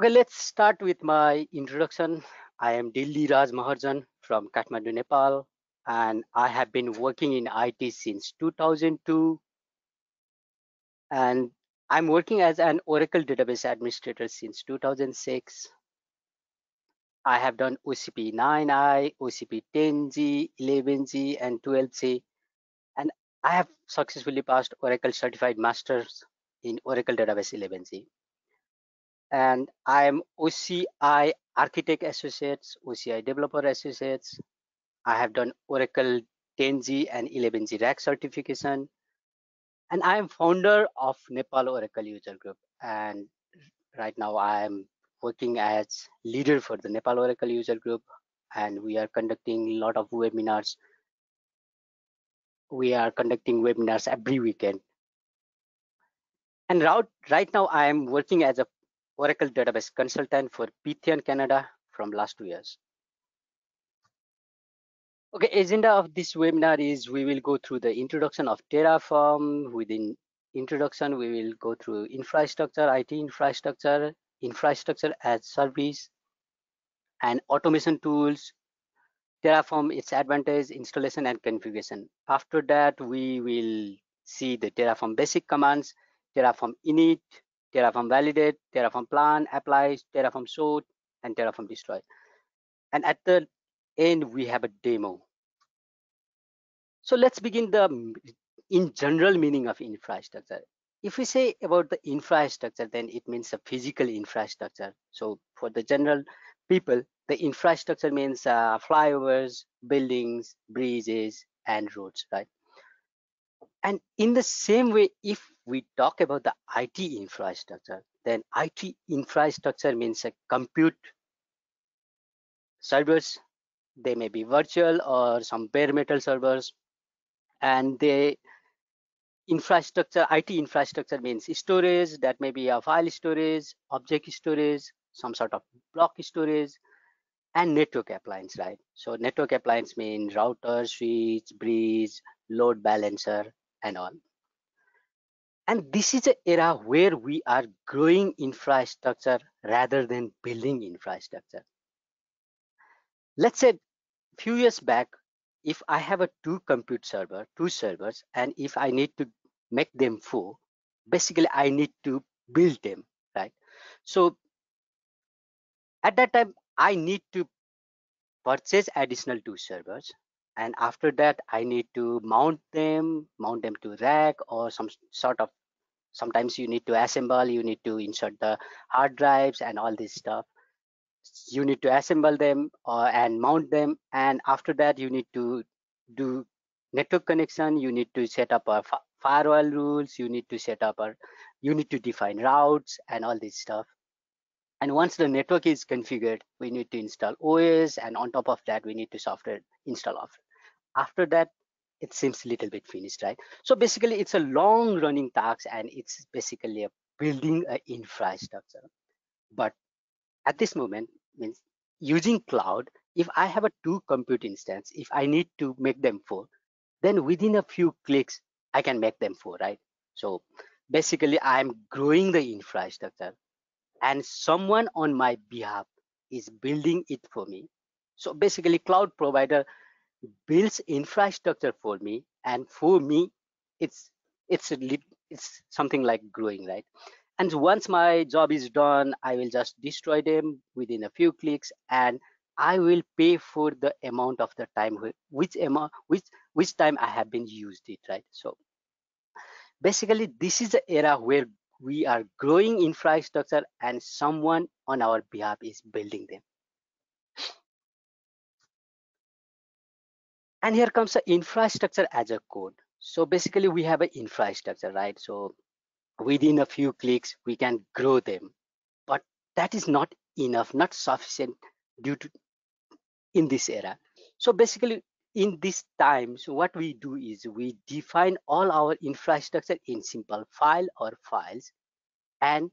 Okay, let's start with my introduction. I am Dilli Raj Maharjan from Kathmandu, Nepal, and I have been working in IT since 2002. And I'm working as an Oracle database administrator since 2006. I have done OCP 9i, OCP 10G, 11G, and 12C. And I have successfully passed Oracle Certified Masters in Oracle Database 11G. And I am OCI Architect Associates, OCI Developer Associates. I have done Oracle 10G and 11G RAC certification. And I am founder of Nepal Oracle User Group. And right now I am working as leader for the Nepal Oracle User Group. And we are conducting a lot of webinars. We are conducting webinars every weekend. And right now I am working as a Oracle database consultant for Pythian Canada from last two years. Okay, agenda of this webinar is we will go through the introduction of Terraform. Within introduction, we will go through infrastructure, IT infrastructure, infrastructure as service, and automation tools, Terraform, its advantage, installation, and configuration. After that, we will see the Terraform basic commands, Terraform init, Terraform validate, Terraform plan, apply, Terraform show, and Terraform destroy. And at the end, we have a demo. So let's begin the in general meaning of infrastructure. If we say about the infrastructure, then it means a physical infrastructure. So for the general people, the infrastructure means uh, flyovers, buildings, bridges, and roads, right? And in the same way, if we talk about the IT infrastructure, then IT infrastructure means a compute servers, they may be virtual or some bare metal servers. And the infrastructure it infrastructure means storage that may be a file storage object storage some sort of block storage and network appliance right? So network appliance means router switch bridge load balancer and all and this is an era where we are growing infrastructure rather than building infrastructure let's say a few years back, if I have a two compute server, two servers, and if I need to make them full, basically I need to build them, right? So at that time, I need to purchase additional two servers. And after that, I need to mount them, mount them to rack or some sort of, sometimes you need to assemble, you need to insert the hard drives and all this stuff you need to assemble them uh, and mount them and after that you need to do network connection you need to set up a firewall rules you need to set up a you need to define routes and all this stuff and once the network is configured we need to install os and on top of that we need to software install off after that it seems a little bit finished right? So basically it's a long running task and it's basically a building an infrastructure. But at this moment means using cloud if i have a two compute instance if i need to make them four then within a few clicks i can make them four right? So basically i'm growing the infrastructure and someone on my behalf is building it for me. So basically cloud provider builds infrastructure for me and for me it's it's it's something like growing right? And once my job is done i will just destroy them within a few clicks and i will pay for the amount of the time which amount which which time i have been used it right? So basically this is the era where we are growing infrastructure and someone on our behalf is building them and here comes the infrastructure as a code. So basically we have an infrastructure right? So within a few clicks we can grow them. But that is not enough not sufficient due to in this era. So basically in this time so what we do is we define all our infrastructure in simple file or files and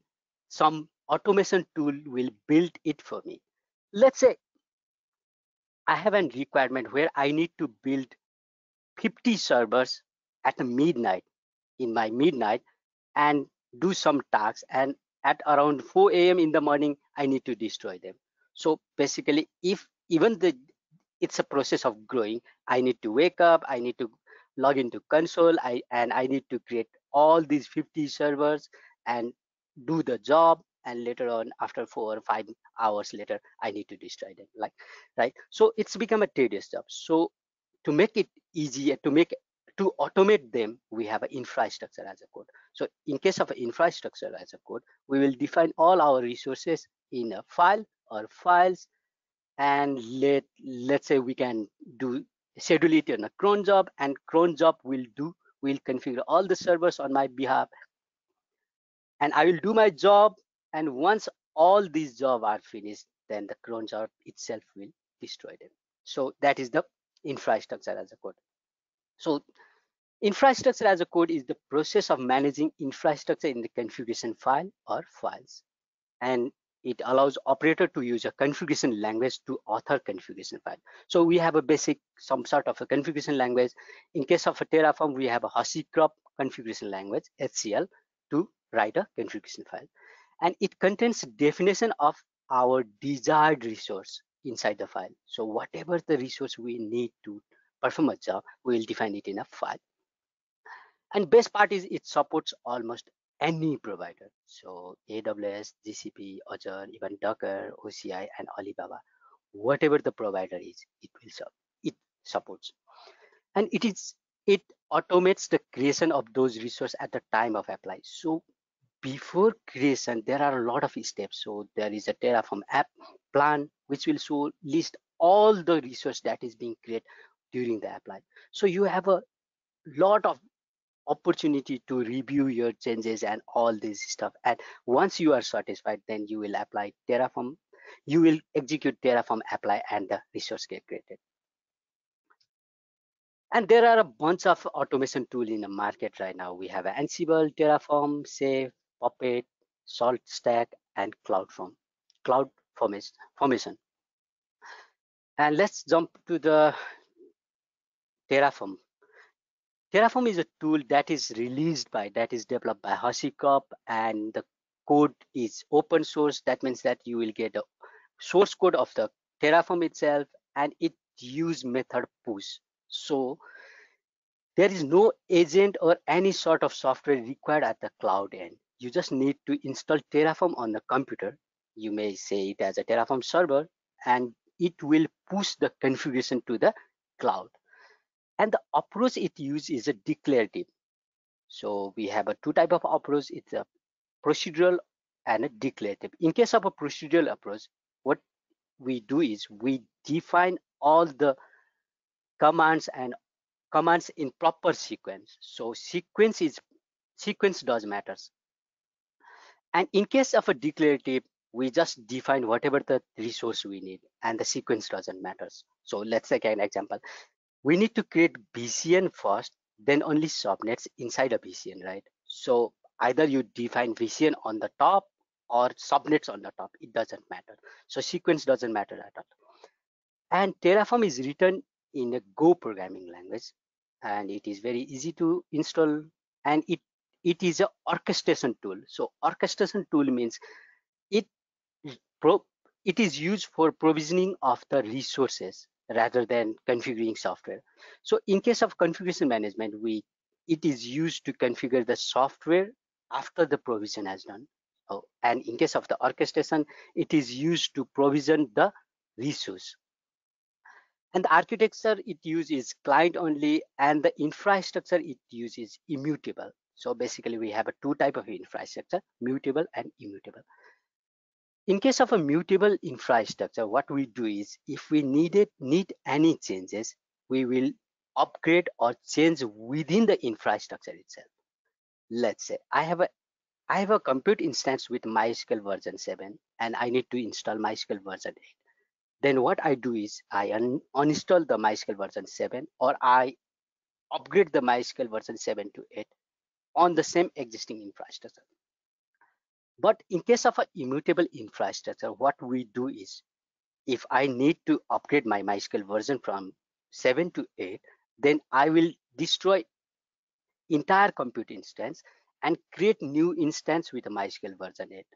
some automation tool will build it for me. Let's say i have a requirement where i need to build 50 servers at midnight in my midnight and do some tasks and at around 4 a.m. in the morning, I need to destroy them. So basically, if even the it's a process of growing, I need to wake up, I need to log into console, I and I need to create all these 50 servers and do the job. And later on, after four or five hours later, I need to destroy them. Like, right? So it's become a tedious job. So to make it easier, to make to automate them, we have an infrastructure as a code. So in case of infrastructure as a code, we will define all our resources in a file or files. And let, let's say we can do schedule it in a cron job and cron job will do, will configure all the servers on my behalf. And I will do my job. And once all these jobs are finished, then the cron job itself will destroy them. So that is the infrastructure as a code. So Infrastructure as a code is the process of managing infrastructure in the configuration file or files. And it allows operator to use a configuration language to author configuration file. So we have a basic, some sort of a configuration language. In case of a Terraform, we have a HashiCorp configuration language, HCL, to write a configuration file. And it contains definition of our desired resource inside the file. So whatever the resource we need to perform a job, we will define it in a file and best part is it supports almost any provider so aws gcp azure even docker oci and alibaba whatever the provider is it will serve. it supports and it is it automates the creation of those resources at the time of apply so before creation there are a lot of steps. So there is a terraform app plan which will show list all the resource that is being created during the app apply so you have a lot of opportunity to review your changes and all this stuff. And once you are satisfied then you will apply terraform you will execute terraform apply and the resource get created. And there are a bunch of automation tool in the market right now. We have ansible terraform chef puppet salt stack and cloudform cloud formation and let's jump to the terraform Terraform is a tool that is released by, that is developed by HashiCorp and the code is open source. That means that you will get the source code of the Terraform itself and it use method push. So there is no agent or any sort of software required at the cloud end. You just need to install Terraform on the computer. You may say it as a Terraform server and it will push the configuration to the cloud. And the approach it uses is a declarative. So we have a two type of approach. It's a procedural and a declarative. In case of a procedural approach what we do is we define all the commands and commands in proper sequence. So sequence is sequence does matters and in case of a declarative we just define whatever the resource we need and the sequence doesn't matter. so let's take an example we need to create VCN first, then only subnets inside a VCN, right? So either you define VCN on the top or subnets on the top, it doesn't matter. So sequence doesn't matter at all. And Terraform is written in a Go programming language, and it is very easy to install, and it it is a orchestration tool. So orchestration tool means it pro it is used for provisioning of the resources rather than configuring software. So in case of configuration management, we it is used to configure the software after the provision has done. Oh, and in case of the orchestration, it is used to provision the resource. And the architecture it uses is client only, and the infrastructure it uses immutable. So basically, we have a two type of infrastructure, mutable and immutable. In case of a mutable infrastructure, what we do is if we needed need any changes, we will upgrade or change within the infrastructure itself. Let's say I have a I have a compute instance with MySQL version 7 and I need to install MySQL version 8. Then what I do is I un uninstall the MySQL version 7 or I upgrade the MySQL version 7 to 8 on the same existing infrastructure. But in case of an immutable infrastructure, what we do is if I need to upgrade my MySQL version from 7 to 8, then I will destroy entire compute instance and create new instance with a MySQL version 8.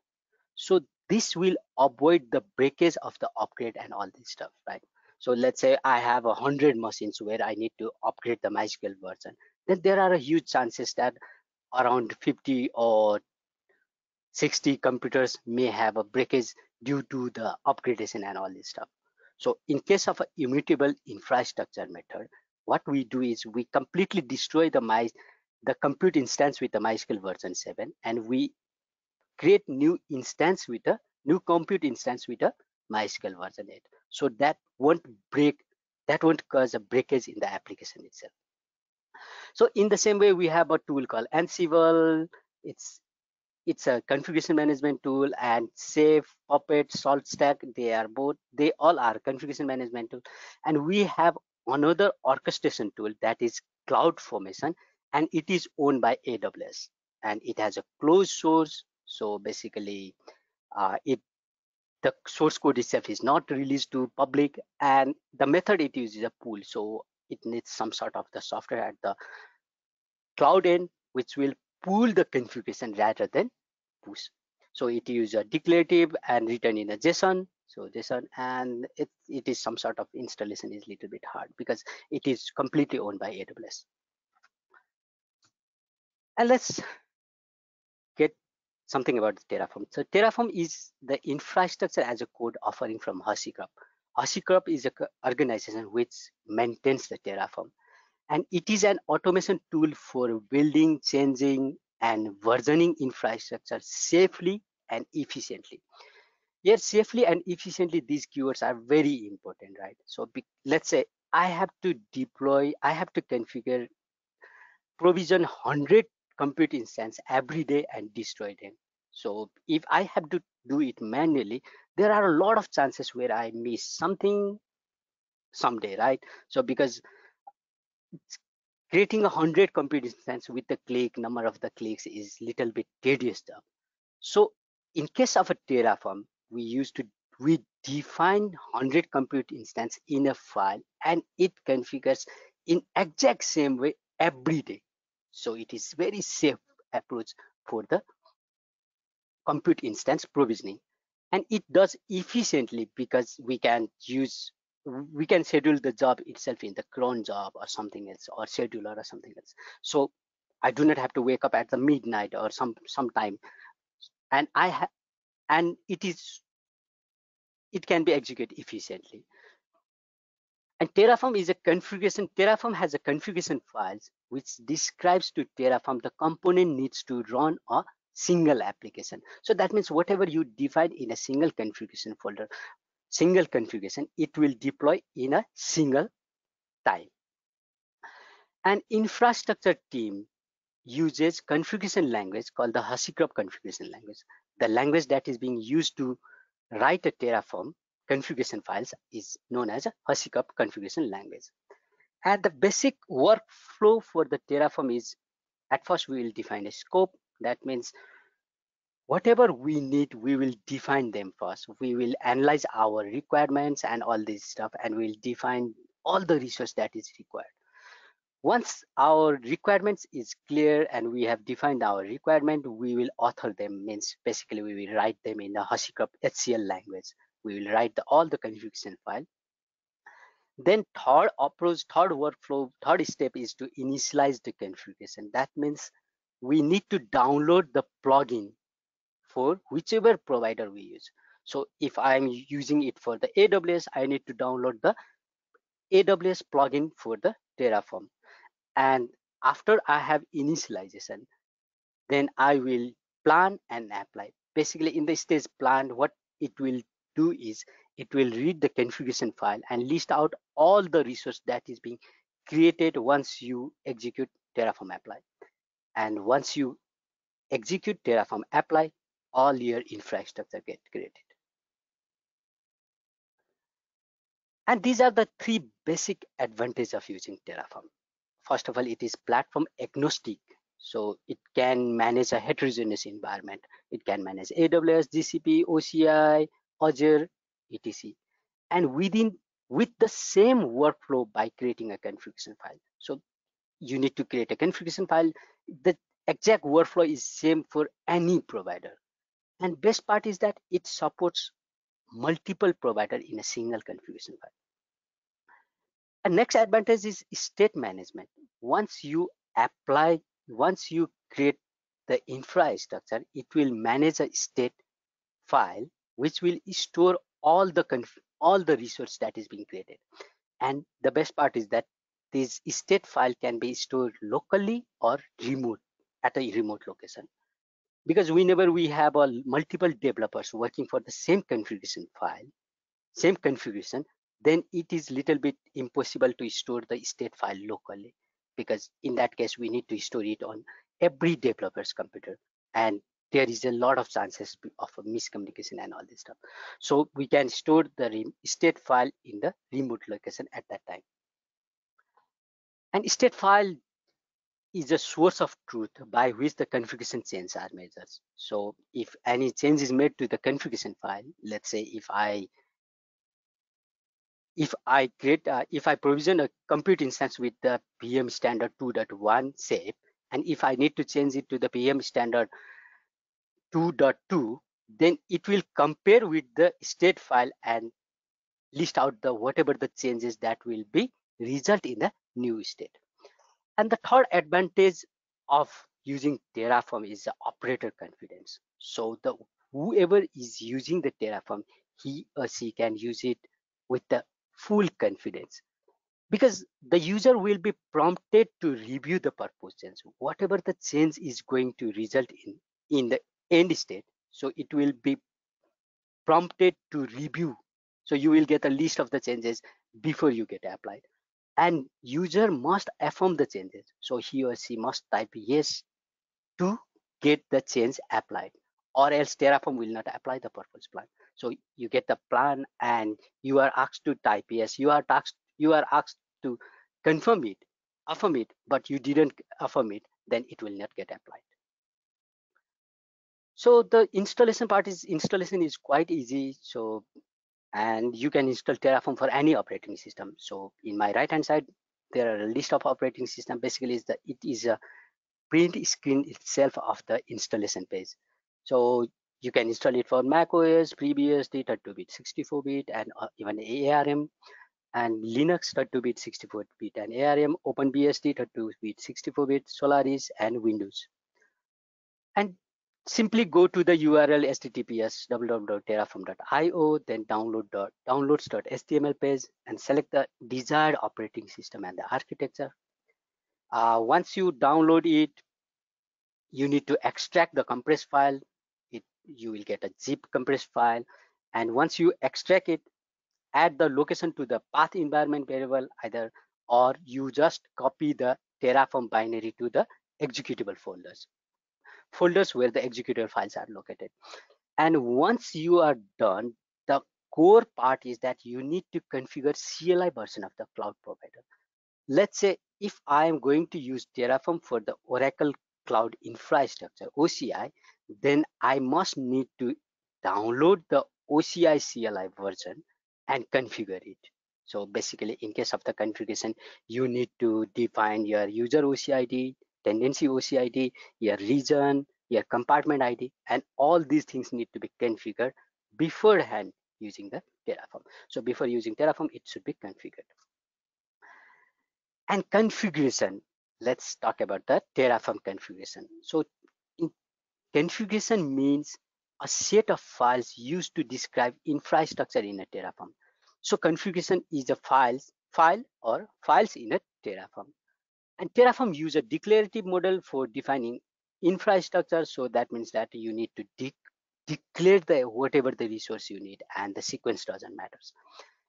So this will avoid the breakage of the upgrade and all this stuff, right? So let's say I have a hundred machines where I need to upgrade the MySQL version. Then there are a huge chances that around 50 or 60 computers may have a breakage due to the upgradation and all this stuff. So in case of immutable infrastructure method, what we do is we completely destroy the my the compute instance with the MySQL version 7 and we create new instance with a new compute instance with a MySQL version 8. So that won't break, that won't cause a breakage in the application itself. So in the same way, we have a tool called Ansible. It's it's a configuration management tool and Chef, Puppet, SaltStack. They are both. They all are configuration management tool. And we have another orchestration tool that is CloudFormation, and it is owned by AWS. And it has a closed source. So basically, uh, it the source code itself is not released to public, and the method it uses is a pool. So it needs some sort of the software at the cloud end, which will pull the configuration rather than push. So it uses a declarative and written in a JSON. So JSON and it, it is some sort of installation is a little bit hard because it is completely owned by AWS. And let's get something about Terraform. So Terraform is the infrastructure as a code offering from HashiCorp. HashiCorp is an organization which maintains the Terraform and it is an automation tool for building, changing, and versioning infrastructure safely and efficiently. Yes, safely and efficiently, these keywords are very important, right? So be, let's say I have to deploy, I have to configure, provision 100 compute instance every day and destroy them. So if I have to do it manually, there are a lot of chances where I miss something someday, right? So because creating a hundred compute instance with the click number of the clicks is little bit tedious job. So in case of a Terraform, we used to we define 100 compute instance in a file and it configures in exact same way every day. So it is very safe approach for the compute instance provisioning and it does efficiently because we can use we can schedule the job itself in the cron job or something else or scheduler or something else. So i do not have to wake up at the midnight or some sometime and i have and it is it can be executed efficiently. And terraform is a configuration terraform has a configuration files which describes to terraform the component needs to run a single application so that means whatever you define in a single configuration folder single configuration, it will deploy in a single time. An infrastructure team uses configuration language called the HashiCorp configuration language. The language that is being used to write a Terraform configuration files is known as a HashiCorp configuration language. And the basic workflow for the Terraform is at first we will define a scope. That means whatever we need we will define them first. We will analyze our requirements and all this stuff and we'll define all the resource that is required. Once our requirements is clear and we have defined our requirement we will author them. Means basically we will write them in the HashiCorp HCL language. We will write the, all the configuration file. Then third approach third workflow third step is to initialize the configuration. That means we need to download the plugin for whichever provider we use. So if I'm using it for the AWS, I need to download the AWS plugin for the Terraform. And after I have initialization, then I will plan and apply. Basically in the stage plan, what it will do is it will read the configuration file and list out all the resource that is being created once you execute Terraform apply. And once you execute Terraform apply, all your infrastructure get created. And these are the three basic advantages of using Terraform. First of all, it is platform agnostic. So it can manage a heterogeneous environment. It can manage AWS, GCP, OCI, Azure, etc. And within with the same workflow by creating a configuration file. So you need to create a configuration file. The exact workflow is same for any provider. And best part is that it supports multiple provider in a single configuration file. And next advantage is state management. Once you apply, once you create the infrastructure, it will manage a state file which will store all the all the resource that is being created. And the best part is that this state file can be stored locally or remote at a remote location. Because whenever we have a multiple developers working for the same configuration file, same configuration, then it is little bit impossible to store the state file locally. Because in that case we need to store it on every developer's computer. And there is a lot of chances of miscommunication and all this stuff. So we can store the state file in the remote location at that time and state file is a source of truth by which the configuration changes are measured. So if any change is made to the configuration file let's say if i if I create, uh, if I provision a compute instance with the VM standard 2.1 shape, and if I need to change it to the VM standard 2.2, then it will compare with the state file and list out the whatever the changes that will be result in the new state. And the third advantage of using Terraform is the operator confidence. So the whoever is using the Terraform, he or she can use it with the full confidence because the user will be prompted to review the purpose change whatever the change is going to result in in the end state so it will be prompted to review so you will get a list of the changes before you get applied and user must affirm the changes. So he or she must type yes to get the change applied or else terraform will not apply the purpose plan. So you get the plan and you are asked to type yes. You are asked you are asked to confirm it affirm it but you didn't affirm it then it will not get applied. So the installation part is installation is quite easy. So and you can install terraform for any operating system. So in my right hand side there are a list of operating system. Basically is it is a print screen itself of the installation page. So you can install it for Mac OS, FreeBSD 32-bit, 64-bit, and uh, even ARM, and Linux 32-bit, 64-bit, and ARM, OpenBSD 32-bit, 64-bit, Solaris, and Windows. And simply go to the URL https www.terraform.io, then download downloads.html page, and select the desired operating system and the architecture. Uh, once you download it, you need to extract the compressed file. You will get a zip compressed file. And once you extract it add the location to the path environment variable either or you just copy the terraform binary to the executable folders folders where the executable files are located and once you are done the core part is that you need to configure CLI version of the cloud provider let's say if I am going to use Terraform for the Oracle Cloud Infrastructure OCI then I must need to download the OCI CLI version and configure it. So basically, in case of the configuration, you need to define your user OCID, tenancy OCID, your region, your compartment ID, and all these things need to be configured beforehand using the Terraform. So before using Terraform, it should be configured. And configuration, let's talk about the Terraform configuration. So Configuration means a set of files used to describe infrastructure in a Terraform. So configuration is a files, file or files in a Terraform. And Terraform use a declarative model for defining infrastructure. So that means that you need to de declare the whatever the resource you need and the sequence doesn't matter.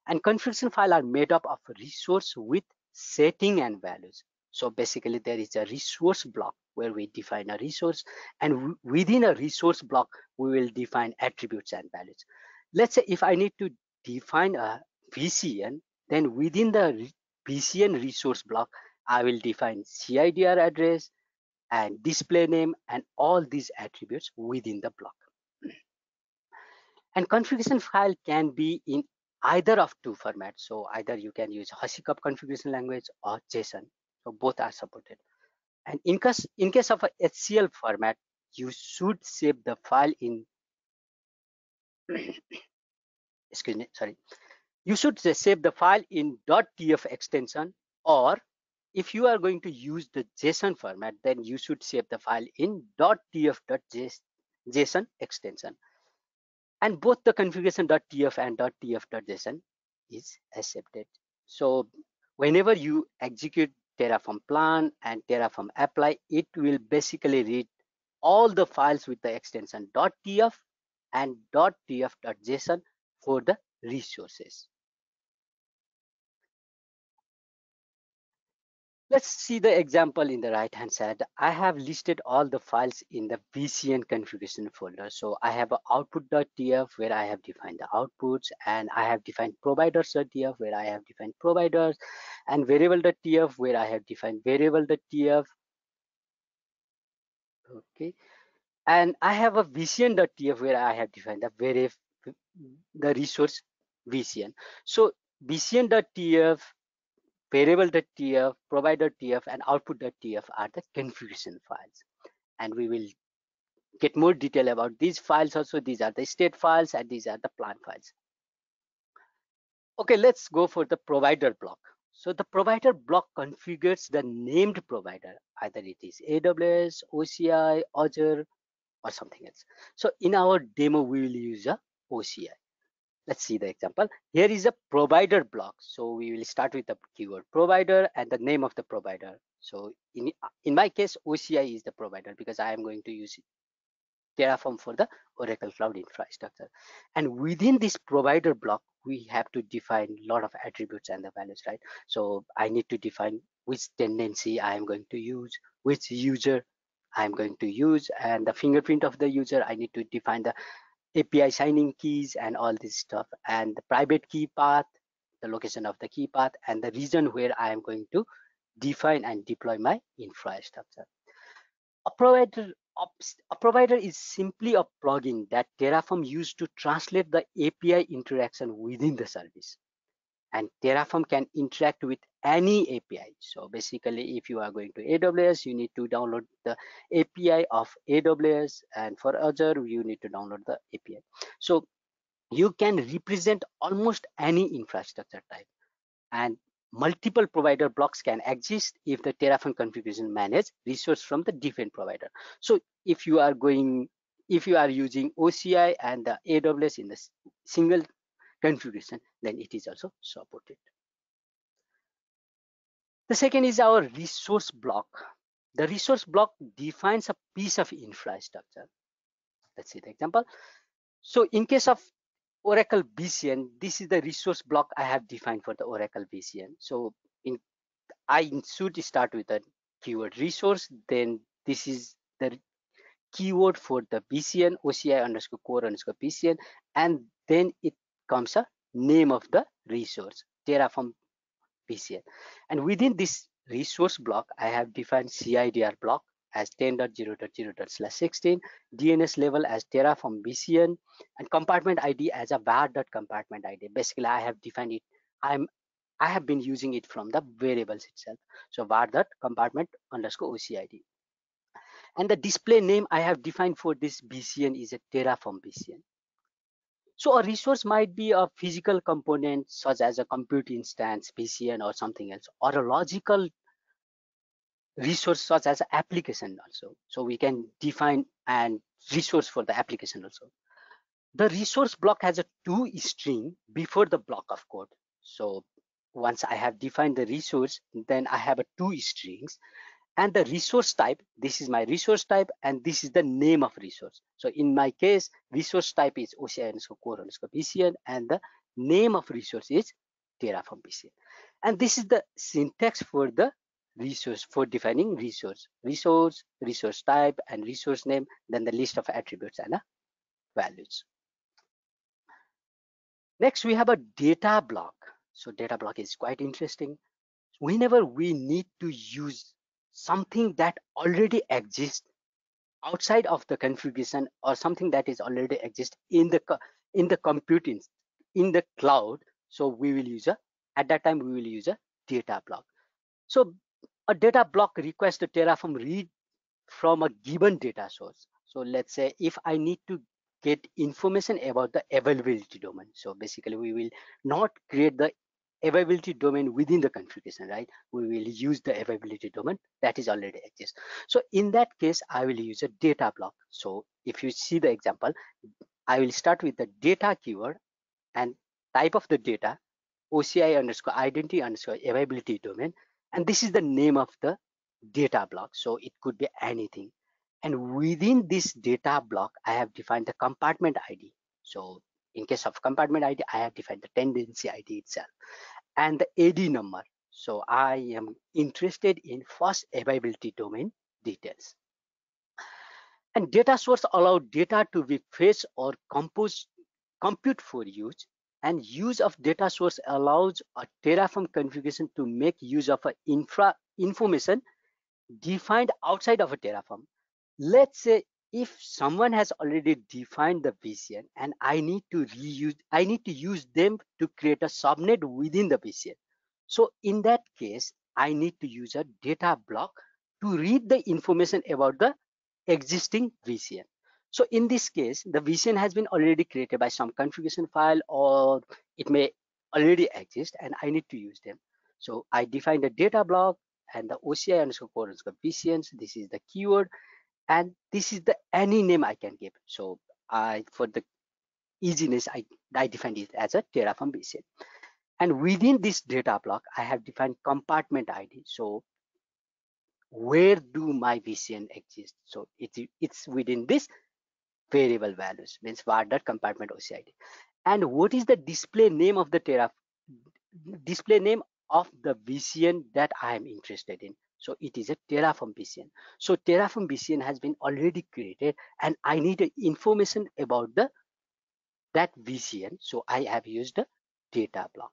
And configuration file are made up of resource with setting and values. So basically there is a resource block where we define a resource and within a resource block, we will define attributes and values. Let's say if I need to define a VCN, then within the VCN resource block, I will define CIDR address and display name and all these attributes within the block. And configuration file can be in either of two formats. So either you can use HashiCorp configuration language or JSON. So both are supported. And in case, in case of a HCL format, you should save the file in, excuse me, sorry. You should save the file in dot .tf extension or if you are going to use the JSON format, then you should save the file in .tf.json extension. And both the configuration.tf and .tf.json is accepted. So whenever you execute Terraform plan and Terraform apply, it will basically read all the files with the extension .tf and .tf.json for the resources. Let's see the example in the right hand side. I have listed all the files in the VCN configuration folder. So I have output.tf where I have defined the outputs and I have defined providers.tf where I have defined providers and variable.tf where I have defined variable.tf. Okay. And I have a VCN.tf where I have defined the very the resource VCN. So VCN.tf variable.tf, provider.tf, and output.tf are the configuration files. And we will get more detail about these files also. These are the state files and these are the plan files. Okay, let's go for the provider block. So the provider block configures the named provider, either it is AWS, OCI, Azure, or something else. So in our demo, we will use a OCI let's see the example. Here is a provider block. So we will start with the keyword provider and the name of the provider. So in in my case oci is the provider because i am going to use terraform for the oracle cloud infrastructure. And within this provider block we have to define a lot of attributes and the values right? So i need to define which tenancy i am going to use which user i'm going to use and the fingerprint of the user. I need to define the API signing keys and all this stuff and the private key path, the location of the key path and the region where I am going to define and deploy my infrastructure. A provider, a provider is simply a plugin that Terraform used to translate the API interaction within the service and Terraform can interact with any API. So basically, if you are going to AWS, you need to download the API of AWS, and for Azure, you need to download the API. So you can represent almost any infrastructure type, and multiple provider blocks can exist if the Terraform configuration manage resource from the different provider. So if you are going, if you are using OCI and the AWS in the single configuration, then it is also supported. The second is our resource block. The resource block defines a piece of infrastructure. Let's see the example. So in case of Oracle VCN, this is the resource block I have defined for the Oracle VCN. So in I should start with the keyword resource, then this is the keyword for the VCN, OCI underscore core underscore VCN, and then it comes a name of the resource, Terraform VCN. And within this resource block, I have defined CIDR block as 10.0.0.16, DNS label as Terraform VCN, and compartment ID as a var.compartment ID. Basically, I have defined it. I'm I have been using it from the variables itself. So var.compartment underscore OCID. And the display name I have defined for this VCN is a Terraform VCN. So a resource might be a physical component such as a compute instance, VCN or something else, or a logical resource such as application also. So we can define and resource for the application also. The resource block has a two string before the block of code. So once I have defined the resource, then I have a two strings and the resource type this is my resource type and this is the name of resource. So in my case resource type is oci underscore core underscore vcn and the name of resource is terraform vcn and this is the syntax for the resource for defining resource. Resource resource type and resource name then the list of attributes and values. Next we have a data block. So data block is quite interesting. Whenever we need to use something that already exists outside of the configuration or something that is already exist in the in the computing in the cloud so we will use a at that time we will use a data block so a data block requests the Terraform read from a given data source. So let's say if I need to get information about the availability domain. So basically we will not create the availability domain within the configuration, right? We will use the availability domain that is already exists. So in that case, I will use a data block. So if you see the example, I will start with the data keyword and type of the data, OCI underscore identity underscore availability domain. And this is the name of the data block. So it could be anything. And within this data block, I have defined the compartment ID. So in case of compartment ID, I have defined the tenancy ID itself and the AD number. So I am interested in first availability domain details. And data source allow data to be fetched or compose, compute for use. And use of data source allows a Terraform configuration to make use of infra information defined outside of a Terraform. Let's say if someone has already defined the VCN and I need to reuse, I need to use them to create a subnet within the VCN. So in that case, I need to use a data block to read the information about the existing VCN. So in this case, the VCN has been already created by some configuration file or it may already exist and I need to use them. So I define the data block and the OCI underscore core underscore VCNs. This is the keyword and this is the any name I can give. So I for the easiness, I, I defined it as a Terraform VCN. And within this data block, I have defined compartment ID. So where do my VCN exist? So it's it's within this variable values, means var dot compartment OCID. And what is the display name of the Terra display name of the VCN that I am interested in? So it is a Terraform VCN. So Terraform VCN has been already created and I need information about the that VCN. So I have used the data block.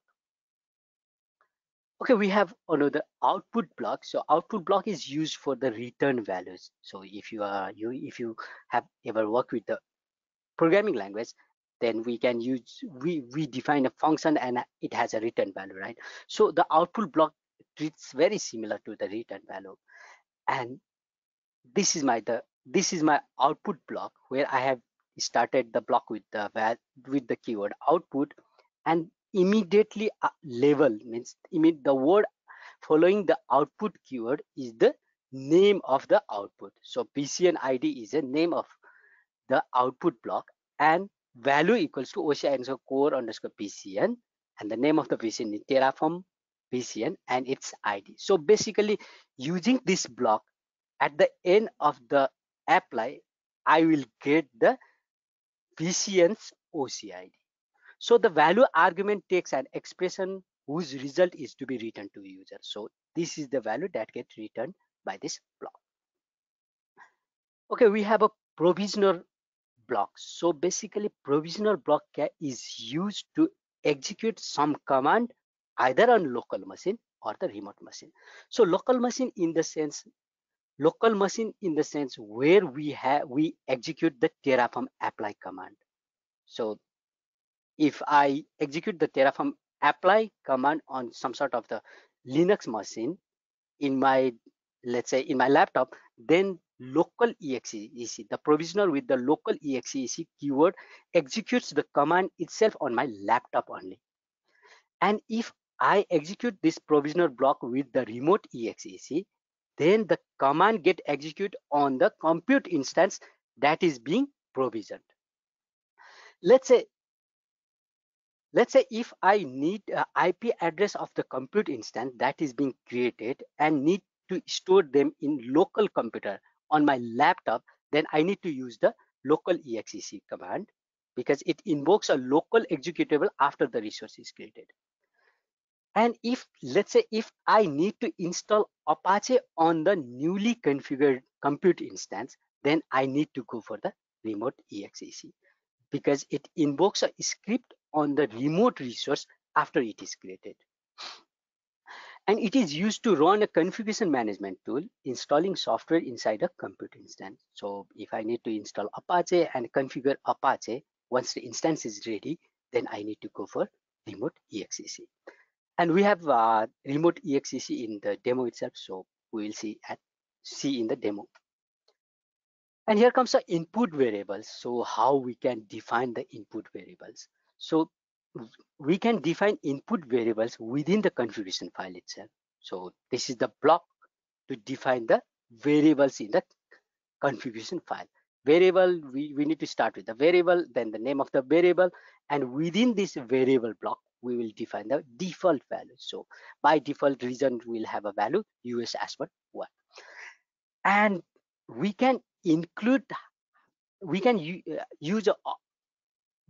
Okay, we have another output block. So output block is used for the return values. So if you are you if you have ever worked with the programming language, then we can use we we define a function and it has a return value, right? So the output block it's very similar to the return value. And this is my the this is my output block where i have started the block with the with the keyword output and immediately uh, label means the word following the output keyword is the name of the output. So vcn id is a name of the output block and value equals to oci underscore core underscore VCN and the name of the VCN is terraform VCN and its ID. So basically using this block at the end of the apply, I will get the VCN's OCID. So the value argument takes an expression whose result is to be returned to user. So this is the value that gets returned by this block. Okay, we have a provisioner block. So basically provisioner block is used to execute some command either on local machine or the remote machine. So local machine in the sense, local machine in the sense where we have we execute the Terraform apply command. So if I execute the Terraform apply command on some sort of the Linux machine in my let's say in my laptop, then local exec the provisioner with the local exec keyword executes the command itself on my laptop only and if I execute this provisioner block with the remote exec, then the command get execute on the compute instance that is being provisioned. Let's say, let's say if I need IP address of the compute instance that is being created and need to store them in local computer on my laptop, then I need to use the local exec command because it invokes a local executable after the resource is created and if let's say if i need to install apache on the newly configured compute instance then i need to go for the remote exec because it invokes a script on the remote resource after it is created. And it is used to run a configuration management tool installing software inside a compute instance. So if i need to install apache and configure apache once the instance is ready then i need to go for remote exec and we have uh, remote exec in the demo itself so we will see at see in the demo. And here comes the input variables. So how we can define the input variables. So we can define input variables within the configuration file itself. So this is the block to define the variables in the configuration file. Variable, we, we need to start with the variable, then the name of the variable, and within this variable block, we will define the default value. So by default region will have a value US Ashburn 1. And we can include, we can uh, use uh,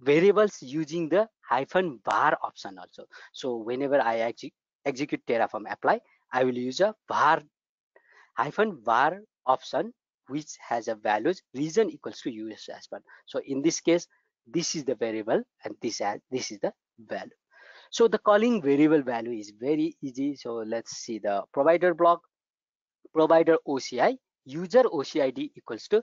variables using the hyphen var option also. So whenever I ex execute Terraform apply, I will use a var hyphen var option which has a values region equals to US Ashburn. So in this case, this is the variable and this, this is the value. So the calling variable value is very easy. So let's see the provider block, provider OCI, user OCID equals to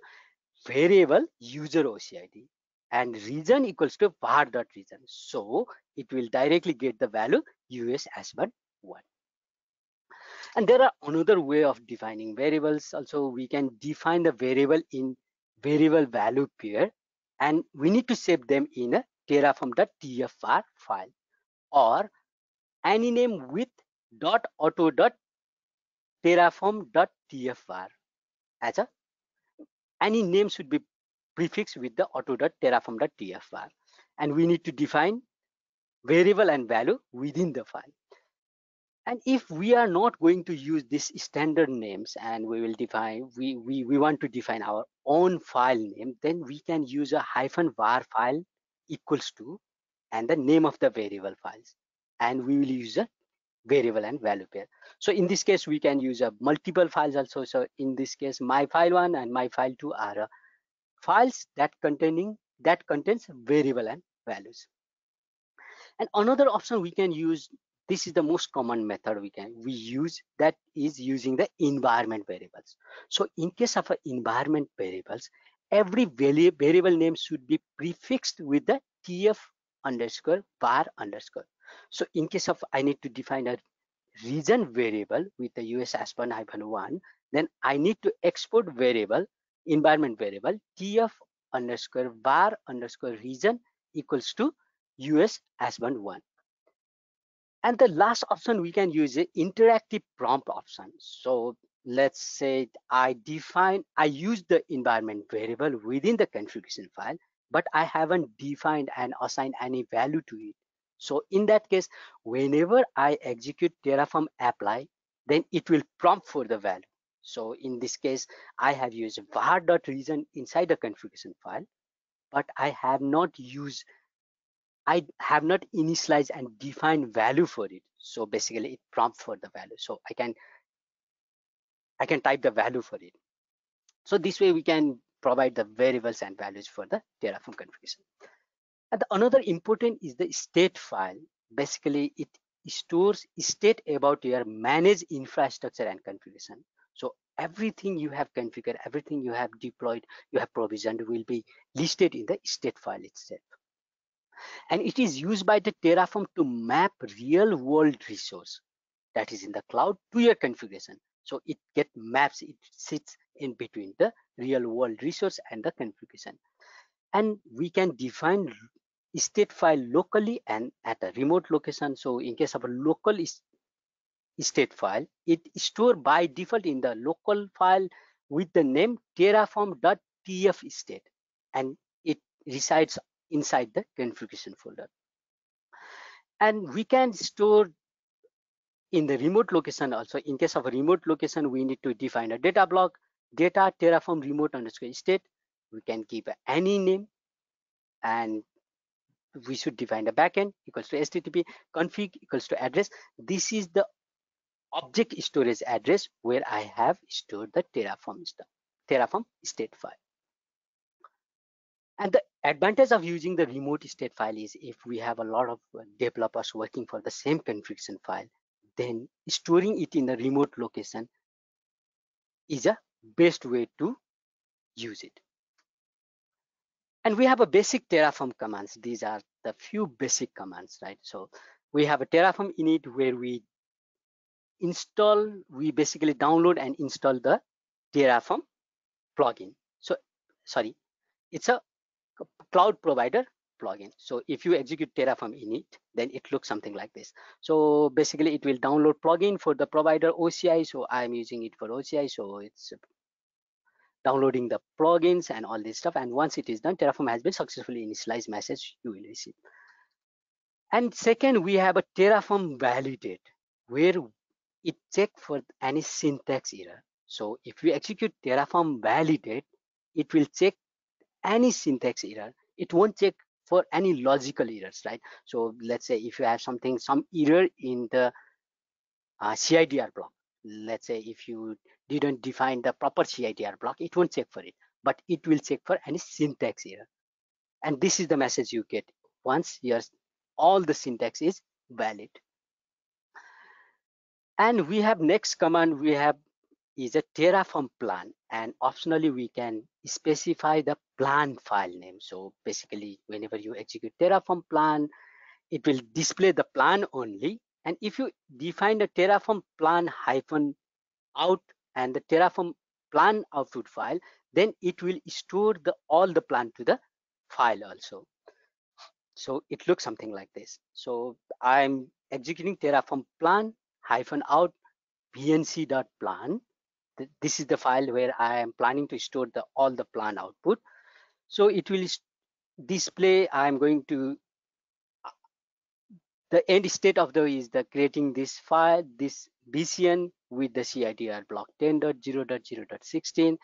variable user OCID and region equals to var dot region. So it will directly get the value US Ashburn 1. And there are another way of defining variables. Also, we can define the variable in variable value pair and we need to save them in a terraform.tfvars file or any name with dot auto dot terraform dot tfvars as a any name should be prefixed with the auto dot terraform dot tfvars and we need to define variable and value within the file. And if we are not going to use these standard names and we will define we we, we want to define our own file name then we can use a hyphen var file equals to and the name of the variable files. And we will use a variable and value pair. So in this case we can use a multiple files also. So in this case my file one and my file two are uh, files that containing that contains variable and values. And another option we can use this is the most common method we can we use that is using the environment variables. So in case of environment variables every variable name should be prefixed with the tf underscore var underscore. So in case of I need to define a region variable with the US Ashburn hyphen one, then I need to export variable, environment variable, tf underscore var underscore region equals to US Ashburn one. And the last option we can use is interactive prompt option. So let's say I define, I use the environment variable within the configuration file but I haven't defined and assigned any value to it. So in that case, whenever I execute Terraform apply, then it will prompt for the value. So in this case, I have used var.region inside the configuration file, but I have not used, I have not initialized and defined value for it. So basically it prompt for the value. So I can, I can type the value for it. So this way we can provide the variables and values for the Terraform configuration. And the another important is the state file. Basically, it stores state about your managed infrastructure and configuration. So everything you have configured, everything you have deployed, you have provisioned will be listed in the state file itself. And it is used by the Terraform to map real world resource that is in the cloud to your configuration. So it get maps, it sits in between the real world resource and the configuration. And we can define state file locally and at a remote location. So in case of a local state file, it is stored by default in the local file with the name terraform.tf state and it resides inside the configuration folder. And we can store in the remote location also in case of a remote location we need to define a data block data terraform remote underscore state we can give any name and we should define the backend equals to http config equals to address. This is the object storage address where i have stored the terraform stuff terraform state file. And the advantage of using the remote state file is if we have a lot of developers working for the same configuration file then storing it in a remote location is a best way to use it. And we have a basic Terraform commands. These are the few basic commands, right? So we have a Terraform init where we install, we basically download and install the Terraform plugin. So, sorry, it's a cloud provider plugin. So if you execute Terraform init, then it looks something like this. So basically it will download plugin for the provider OCI. So I'm using it for OCI. So it's downloading the plugins and all this stuff. And once it is done, Terraform has been successfully initialized message you will receive. And second, we have a Terraform validate where it check for any syntax error. So if we execute Terraform validate, it will check any syntax error. It won't check for any logical errors, right? So let's say if you have something, some error in the uh, CIDR block, let's say if you didn't define the proper CIDR block, it won't check for it, but it will check for any syntax error. And this is the message you get once your all the syntax is valid. And we have next command we have is a Terraform plan and optionally we can specify the plan file name. So basically whenever you execute Terraform plan, it will display the plan only. And if you define the Terraform plan hyphen out and the Terraform plan output file, then it will store the all the plan to the file also. So it looks something like this. So I'm executing Terraform plan hyphen out vcn.plan this is the file where I am planning to store the all the plan output. So it will display, I'm going to, the end state of the is the creating this file, this vcn with the CIDR block 10.0.0.16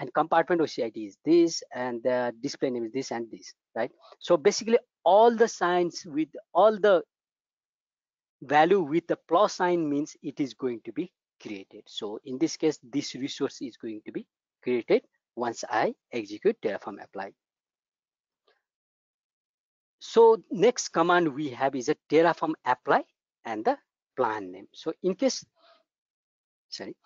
and compartment OCID is this and the display name is this and this, right? So basically all the signs with all the value with the plus sign means it is going to be created. So in this case, this resource is going to be created once I execute Terraform apply. So next command we have is a Terraform apply and the plan name. So in case, sorry.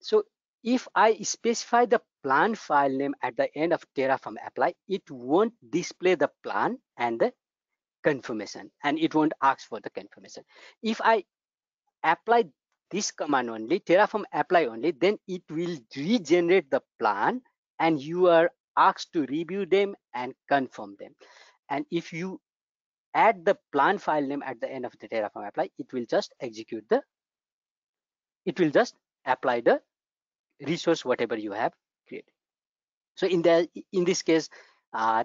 So if I specify the plan file name at the end of Terraform apply, it won't display the plan and the confirmation and it won't ask for the confirmation. If I apply this command only, Terraform apply only, then it will regenerate the plan and you are asked to review them and confirm them. And if you add the plan file name at the end of the Terraform apply, it will just execute the, it will just apply the resource whatever you have created. So in the in this case, uh,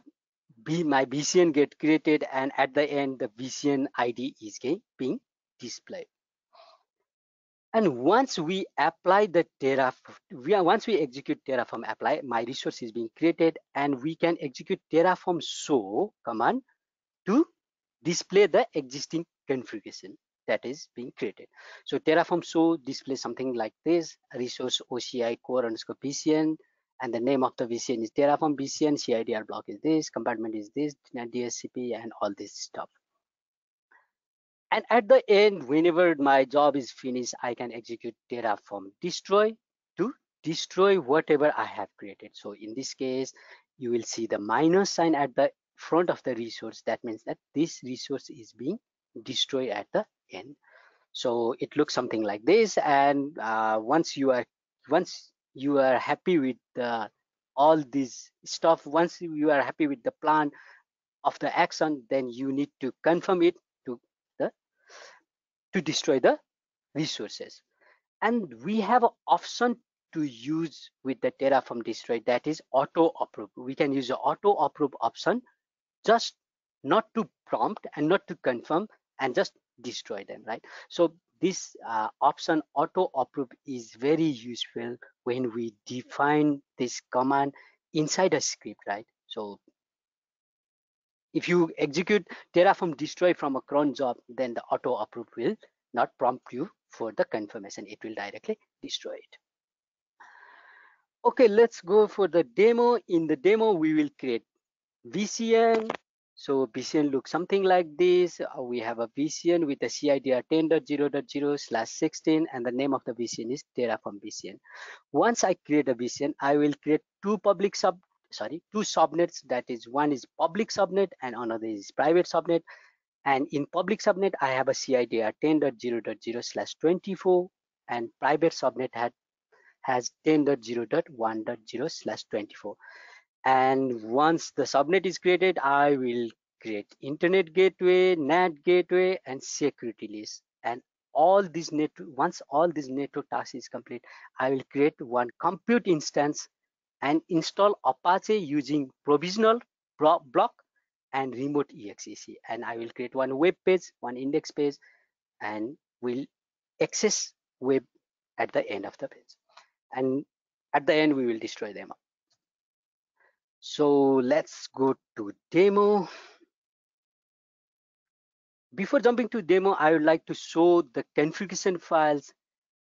B, my VCN get created and at the end the VCN ID is being displayed. And once we apply the Terraform, once we execute Terraform apply, my resource is being created and we can execute Terraform show command to display the existing configuration that is being created. So Terraform show displays something like this, resource OCI core underscore VCN, and the name of the VCN is Terraform VCN, CIDR block is this, compartment is this, DHCP, and all this stuff and at the end whenever my job is finished i can execute terraform destroy to destroy whatever i have created. So in this case you will see the minus sign at the front of the resource. That means that this resource is being destroyed at the end. So it looks something like this. And uh, once you are once you are happy with all this stuff once you are happy with the plan of the action then you need to confirm it to destroy the resources. And we have an option to use with the Terraform destroy that is auto approve. We can use the auto approve option just not to prompt and not to confirm and just destroy them, right? So this uh, option auto approve is very useful when we define this command inside a script, right? So if you execute Terraform destroy from a cron job, then the auto approve will not prompt you for the confirmation. It will directly destroy it. Okay, let's go for the demo. In the demo, we will create VCN. So VCN looks something like this. Uh, we have a VCN with a CIDR 10.0.0 slash 16 and the name of the VCN is Terraform VCN. Once I create a VCN, I will create two public sub sorry two subnets that is one is public subnet and another is private subnet And in public subnet, I have a CIDR 10.0.0 slash 24 and private subnet had, has 10.0.1.0 slash 24. And once the subnet is created, I will create internet gateway, NAT gateway, and security list. And all these net once all these network tasks is complete, I will create one compute instance and install Apache using provisioner block and remote exec and i will create one web page one index page and will access web at the end of the page. And at the end we will destroy them so let's go to demo. Before jumping to demo i would like to show the configuration files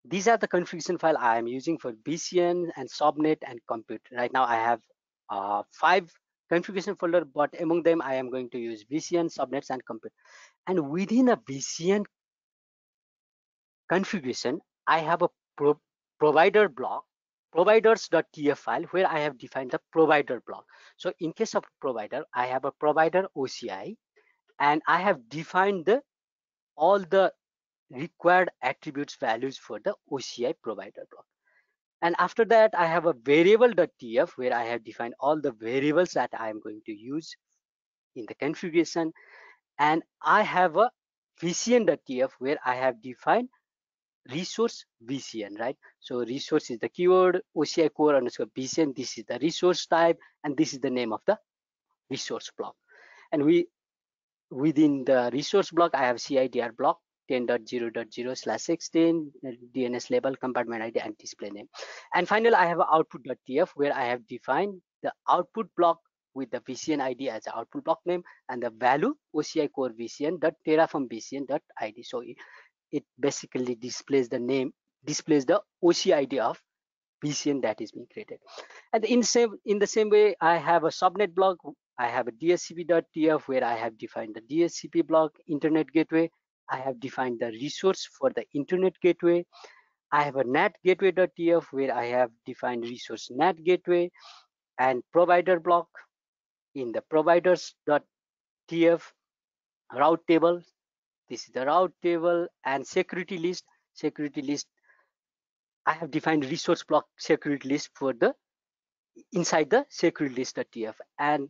these are the configuration file i am using for vcn and subnet and compute right now i have uh, five configuration folder, but among them I am going to use VCN, subnets, and compute. And within a VCN configuration, I have a pro provider block, providers.tf file where I have defined the provider block. So in case of provider, I have a provider OCI, and I have defined the all the required attributes values for the OCI provider block. And after that, I have a variable.tf where I have defined all the variables that I am going to use in the configuration. And I have a vcn.tf where I have defined resource vcn, right? So resource is the keyword, OCI core underscore vcn. This is the resource type, and this is the name of the resource block. And we within the resource block, I have CIDR block 10.0.0 slash 16 uh, DNS label, compartment ID, and display name. And finally, I have output.tf where I have defined the output block with the VCN ID as the output block name and the value OCI core VCN dot terraform VCN dot ID. So it, it basically displays the name, displays the OCI ID of VCN that is being created. And in same in the same way, I have a subnet block. I have a DHCP.tf where I have defined the DHCP block, internet gateway, I have defined the resource for the internet gateway. I have a NAT gateway.tf where I have defined resource NAT gateway and provider block in the providers.tf route table. This is the route table and security list. Security list. I have defined resource block security list for the inside the security list.tf and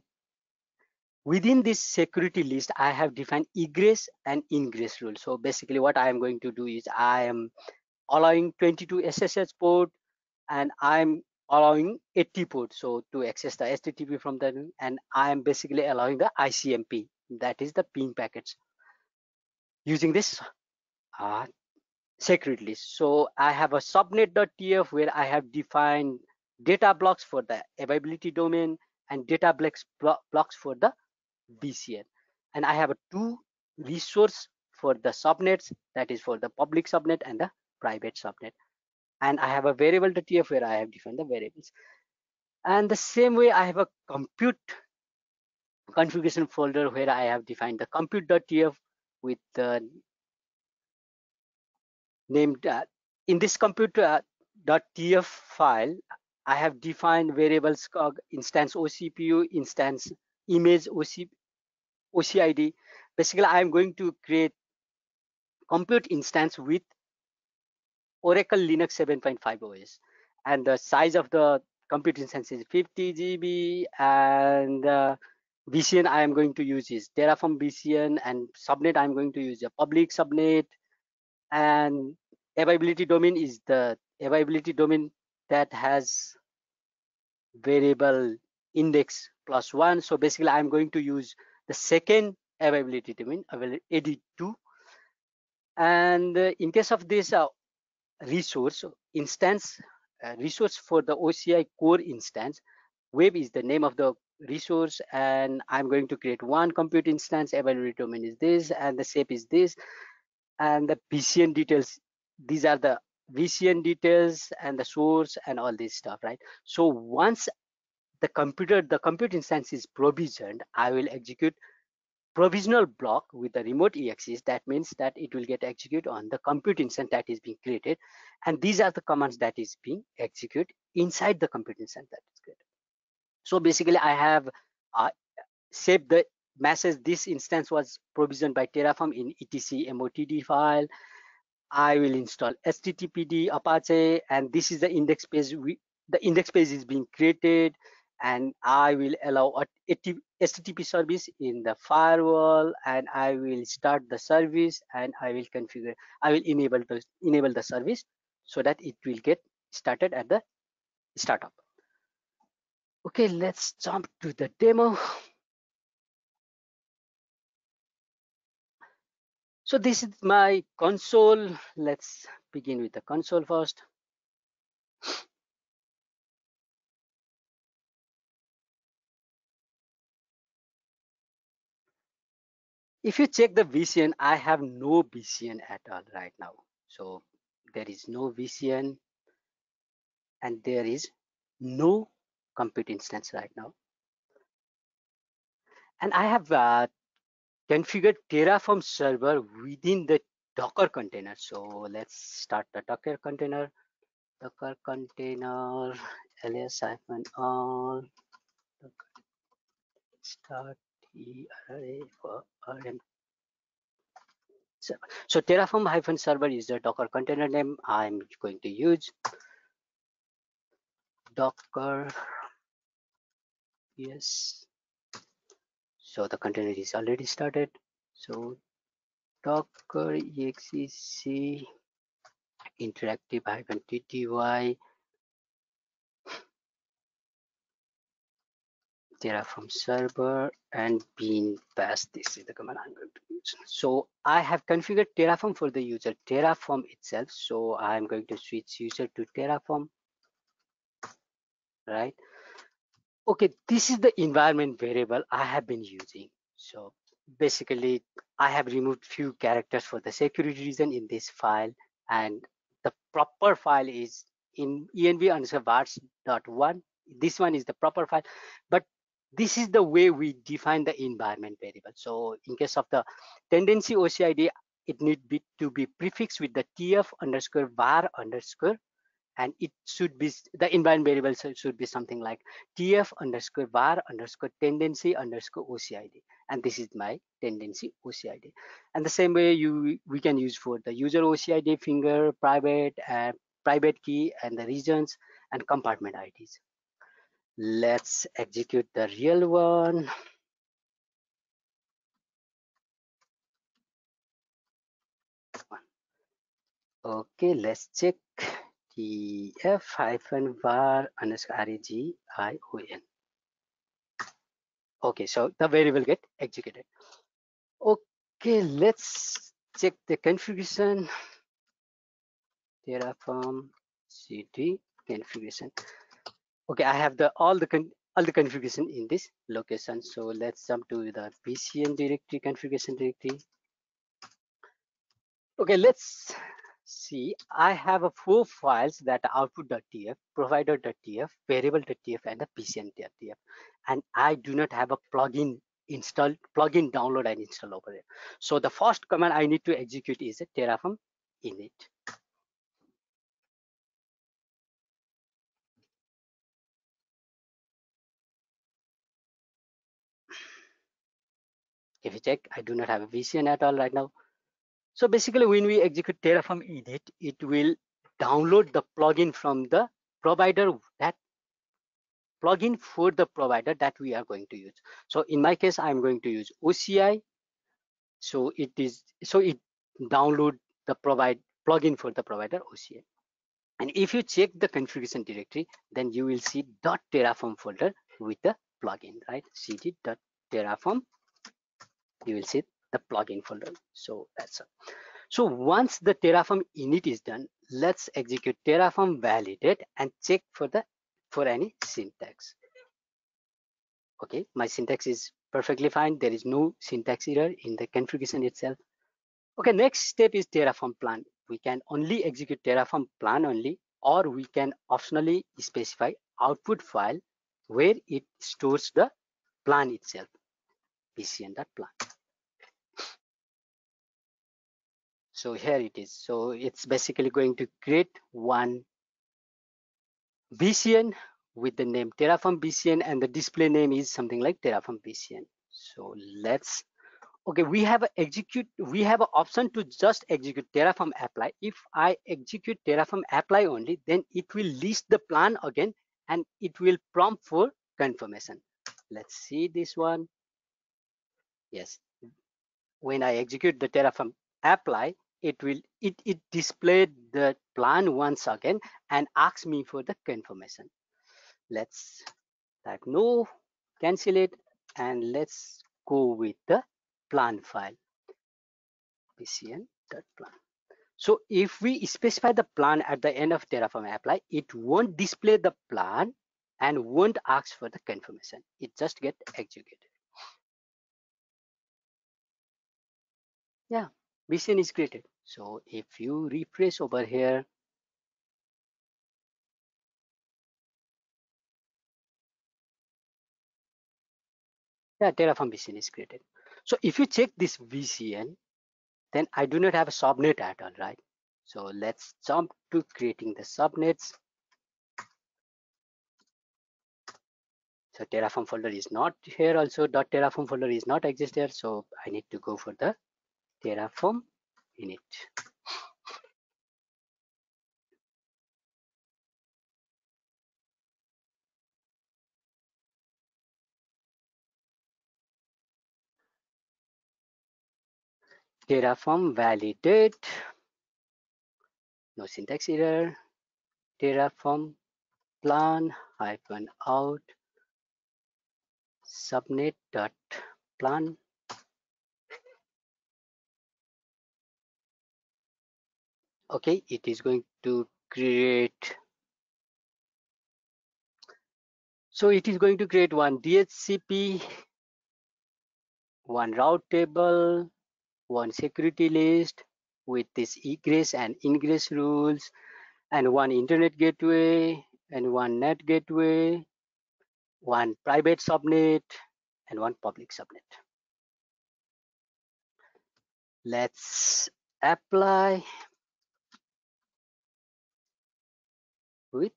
within this security list i have defined egress and ingress rule. So basically what i am going to do is i am allowing 22 ssh port and i'm allowing 80 port. So to access the http from that and i am basically allowing the icmp that is the ping packets using this uh, security list. So i have a subnet.tf where i have defined data blocks for the availability domain and data blocks blocks for the VCN. And I have a two resource for the subnets, that is for the public subnet and the private subnet. And I have a variable.tf where I have defined the variables. And the same way I have a compute configuration folder where I have defined the compute.tf with the named uh, in this compute.tf uh, file, I have defined variables instance OCPU, instance image OC, OCID. Basically, I'm going to create compute instance with Oracle Linux 7.5 OS. And the size of the compute instance is 50 GB and uh, VCN I am going to use is Terraform VCN and subnet I'm going to use a public subnet and availability domain is the availability domain that has variable index plus one. So basically I'm going to use the second availability domain AD2 and uh, in case of this uh, resource instance uh, resource for the OCI core instance web is the name of the resource and I'm going to create one compute instance availability domain is this and the shape is this and the VCN details these are the VCN details and the source and all this stuff right? So once the computer, the compute instance is provisioned, I will execute provisioner block with the remote exec. That means that it will get executed on the compute instance that is being created. And these are the commands that is being executed inside the compute instance that is created. So basically I have uh, saved the message this instance was provisioned by Terraform in etc motd file. I will install httpd apache and this is the index page. We, the index page is being created and I will allow a HTTP service in the firewall and I will start the service and I will configure, I will enable the, enable the service so that it will get started at the startup. Okay, let's jump to the demo. So this is my console. Let's begin with the console first. If you check the VCN, I have no VCN at all right now. So there is no VCN and there is no compute instance right now. And I have uh, configured Terraform server within the Docker container. So let's start the Docker container. Docker container ls hyphen all start rm so terraform hyphen server is the docker container name i'm going to use. Docker yes. So the container is already started. So docker exec interactive hyphen tty terraform server and bin bash this is the command i'm going to use so i have configured terraform for the user terraform itself. So i'm going to switch user to terraform right? Okay this is the environment variable i have been using. So basically i have removed few characters for the security reason in this file and the proper file is in env underscore one. This one is the proper file but this is the way we define the environment variable. So in case of the tenancy OCID, it need be to be prefixed with the tf underscore var underscore and it should be the environment variable should be something like tf underscore var underscore tenancy underscore ocid and this is my tenancy ocid and the same way you we can use for the user ocid finger private and private key and the regions and compartment ids Let's execute the real one. Okay, let's check tf hyphen var underscore region. Okay, so the variable get executed. Okay, let's check the configuration. Terraform cd configuration okay i have the all the all the configuration in this location. So let's jump to the vcn directory configuration directory. Okay let's see. I have a four files that are output.tf provider.tf variable.tf and the vcn.tf and i do not have a plugin installed plugin download and install over there so the first command i need to execute is a terraform init If you check, I do not have a VCN at all right now. So basically when we execute Terraform init, it will download the plugin from the provider that plugin for the provider that we are going to use. So in my case, I'm going to use OCI. So it is so it download the provide plugin for the provider OCI. And if you check the configuration directory, then you will see dot .terraform folder with the plugin, right? cd.terraform you will see the plugin folder. So that's it. So once the Terraform init is done, let's execute Terraform validate and check for the for any syntax. Okay, my syntax is perfectly fine. There is no syntax error in the configuration itself. Okay, next step is Terraform plan. We can only execute Terraform plan only, or we can optionally specify output file where it stores the plan itself plan. So here it is. So it's basically going to create one VCN with the name Terraform VCN and the display name is something like Terraform VCN. So let's okay we have a execute we have an option to just execute terraform apply if i execute terraform apply only then it will list the plan again and it will prompt for confirmation let's see this one yes when i execute the terraform apply it will it it displayed the plan once again and asks me for the confirmation let's type no cancel it and let's go with the plan file vcn.plan. So if we specify the plan at the end of Terraform apply, it won't display the plan and won't ask for the confirmation. It just get executed. Yeah, VCN is created. So if you refresh over here, yeah, Terraform VCN is created. So if you check this VCN, then I do not have a subnet at all, right? So let's jump to creating the subnets. So Terraform folder is not here also, dot Terraform folder is not exist here. So I need to go for the Terraform init. Terraform validate, no syntax error, Terraform plan hyphen out. Subnet dot plan okay it is going to create so it is going to create one DHCP one route table one security list with this egress and ingress rules and one internet gateway and one NAT gateway, one private subnet and one public subnet. Let's apply with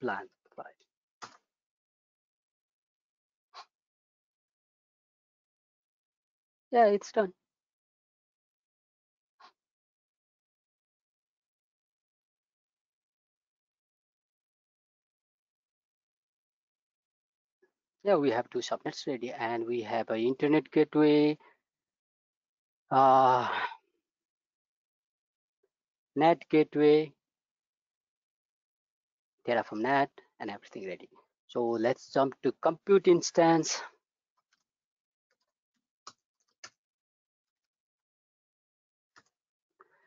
plan file. Yeah, it's done. yeah we have two subnets ready and we have an internet gateway uh, NAT gateway terraform net and everything ready so let's jump to compute instance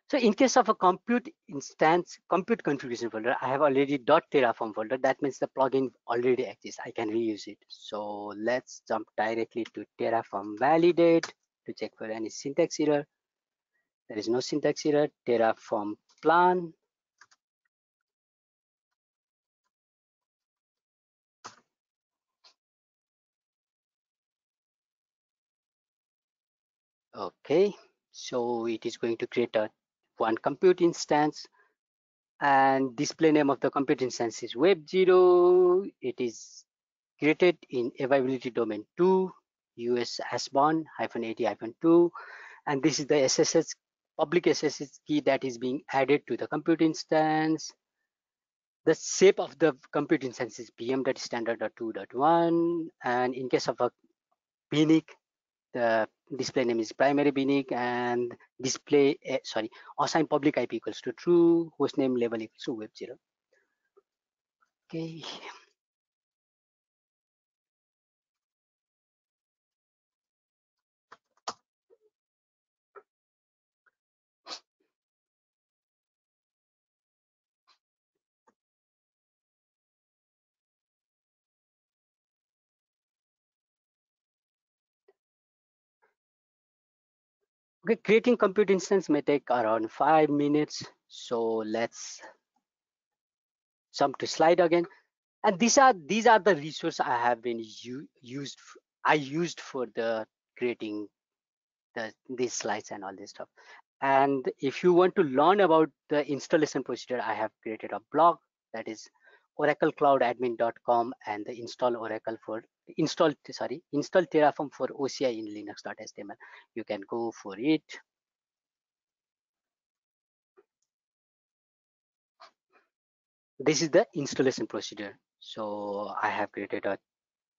So in case of a compute instance, compute configuration folder, I have already .terraform folder. That means the plugin already exists. I can reuse it. So let's jump directly to Terraform validate to check for any syntax error. There is no syntax error. Terraform plan. Okay, so it is going to create a one compute instance and display name of the compute instance is web0 it is created in availability domain 2 us ashburn hyphen 80 hyphen 2 and this is the ssh public ssh key that is being added to the compute instance. The shape of the compute instance is vm.standard.2.1 and in case of a VNIC the display name is primary VNIC and display, uh, sorry, assign public IP equals to true, host name label equals to web zero. Okay. Okay, creating compute instance may take around five minutes. So let's jump to slide again. And these are these are the resources I have been used. I used for the creating the these slides and all this stuff. And if you want to learn about the installation procedure, I have created a blog that is oraclecloudadmin.com and the install Oracle for install sorry install Terraform for OCI in Linux.html. You can go for it. This is the installation procedure. So I have created a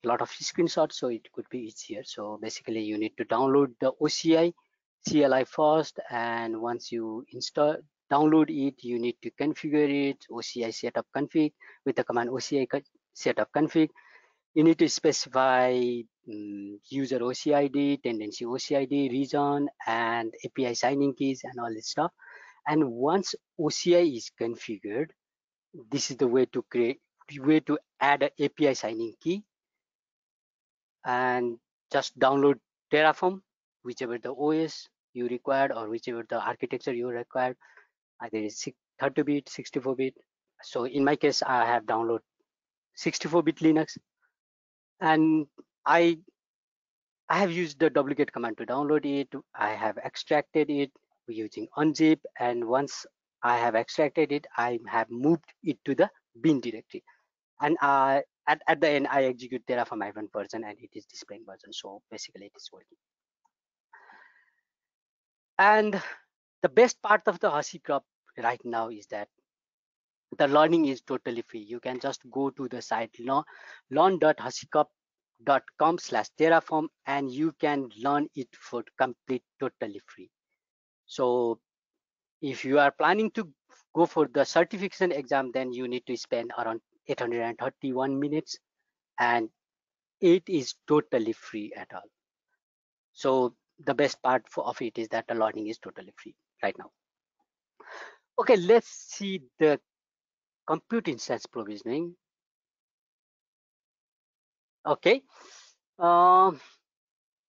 lot of screenshots so it could be easier. So basically you need to download the OCI CLI first and once you install download it you need to configure it OCI setup config with the command OCI setup config you need to specify um, user OCID, tenancy OCID, region, and API signing keys and all this stuff. And once OCI is configured, this is the way to create, way to add an API signing key and just download Terraform, whichever the OS you required or whichever the architecture you required, either it's 30-bit, 64-bit. So in my case, I have download 64-bit Linux, and I I have used the wget command to download it. I have extracted it using unzip, and once I have extracted it, I have moved it to the bin directory. And uh, at, at the end, I execute Terraform hyphen version and it is displaying version. So basically it is working. And the best part of the HashiCorp right now is that the learning is totally free. You can just go to the site learn.hashicorp.com slash terraform and you can learn it for complete totally free. So if you are planning to go for the certification exam, then you need to spend around 831 minutes and it is totally free at all. So the best part of it is that the learning is totally free right now. Okay, let's see the compute instance provisioning. Okay. Um,